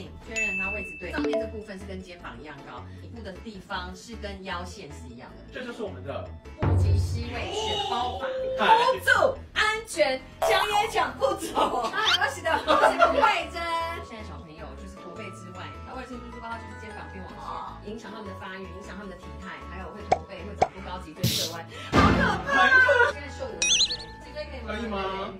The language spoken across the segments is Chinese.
紧，确认它位置对。上面这部分是跟肩膀一样高，底部的地方是跟腰线是一样的。这就是我们的腹肌吸位选包法，嗨扶住安全，抢也抢不走。哎，我是的，我是不会真。现在小朋友就是驼背之外，他为了伸出书包，他就是肩膀变往前，影响他们的发育，影响他们的体态，还有会驼背，会长不高，脊椎侧弯，好可怕。现在秀我的脊椎，脊椎可以吗？可以吗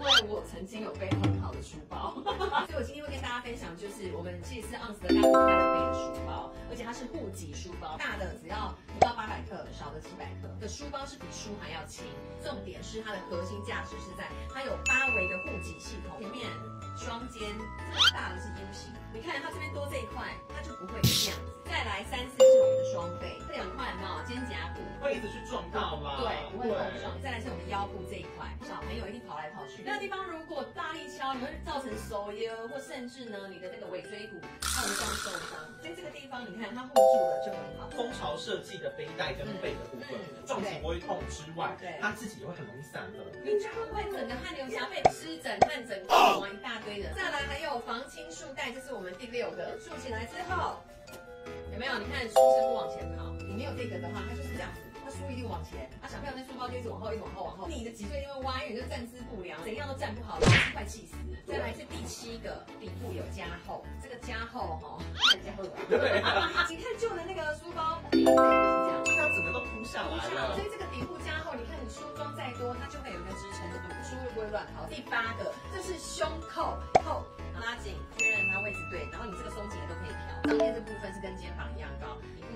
因为我曾经有背很好的书包，所以我今天会跟大家分享，就是我们其实是盎司的大部分背的书包，而且它是户籍书包，大的只要不到八百克，少的几百克的书包是比书还要轻。重点是它的核心价值是在它有八维的户籍系统，前面双肩，这个大的是 U 型，你看它这边多这一块，它就不会这样子。再来三肩胛骨？会一直去撞到吗？对，不会碰撞。再来是我们腰部这一块，小朋友一定跑来跑去，那个地方如果大力敲，你会造成手腰，或甚至呢你的那个尾椎骨碰撞受伤。在这个地方，你看它护住了就很好。蜂巢设计的背带跟背的部分嗯，撞击不会痛之外对，它自己也会很容易散热。你就不会整个汗流浃背、湿疹、汗疹、痛啊一大堆的。再来还有防倾束带，这是我们第六个，竖起来之后，有没有？你看书是不往前跑，你没有这个的话，它就是这样子。它书一定往前，啊，小朋友那书包就一直往后，一直往后，往后。你的脊椎因为歪，因为你就站姿不良，怎样都站不好，快气死。再来是第七个，底部有加厚，这个加厚哈，看加厚啊。对，你看旧的那个书包底部就是这样。它整个都铺上来了所。以这个底部加厚，你看你梳妆再多，它就会有一个支撑度，梳会不会乱跑？第八个，这是胸扣扣拉紧，确认它位置对，然后你这个松紧也都可以调。上面这部分是跟肩膀一样，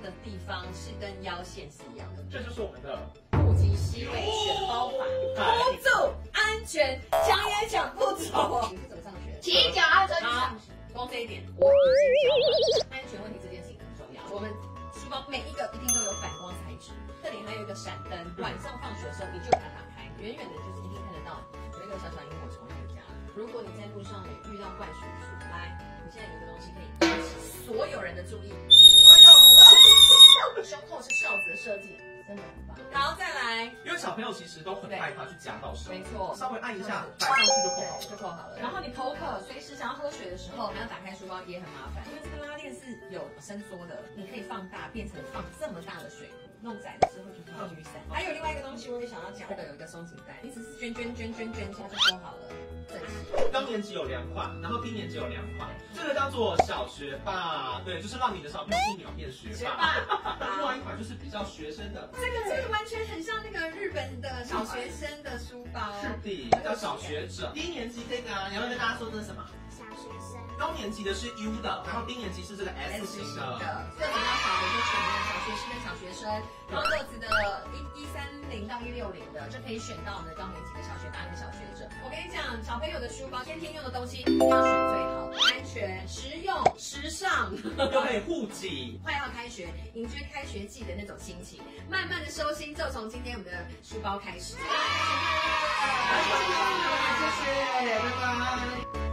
的地方是跟腰线是一样的。这就是我们的户籍 C 位全包法，扶住安全，讲也讲不走。你是怎么上学？骑脚踏车去上学。光这一点我已经教了。安全问题这件事情很重要。我们书包每一个一定都有反光材质，这里还有一个闪灯，晚上放学的时候你就把它打开，远远的就是一定看得到有一个小小萤火虫在家。如果你在路上也遇到怪叔叔，来，你现在有一个东西可以引起所有人的注意。设计，真的很棒。好，再来。因为小朋友其实都很害怕去夹到手，没错稍微按一下摆上去就扣好了，就了。扣好了。然后你口渴，随时想要喝水的时候，还要打开书包也很麻烦，因为这个拉链是有伸缩的，你可以放大变成放这么大的水壶，弄窄的时候就放雨伞。还有另外一个东西我也想要讲，这个有一个松紧带，你只是卷卷卷卷卷一下就收好了，整齐。高年级有两款，然后低年级有两款。这个叫做小学霸，对，就是让你的小朋友一秒变学学霸。另外一款就是比较学生的，这个这个完全很像那个日本的小学生的书包。是的，叫小学者。低年级这个啊，你要跟大家说这是什么？高年级的是 U 的，然后低年级是这个 S 型的。个子要小的就选择小学生跟小学生，然后个子的一一三零到一六零的就可以选到我们的高年级的小学霸跟小学者。我跟你讲，小朋友的书包天天用的东西要选最好的，安全、实用、时尚。又可以护己。快要开学，迎接开学季的那种心情，慢慢的收心，就从今天我们的书包开始。谢谢，拜拜。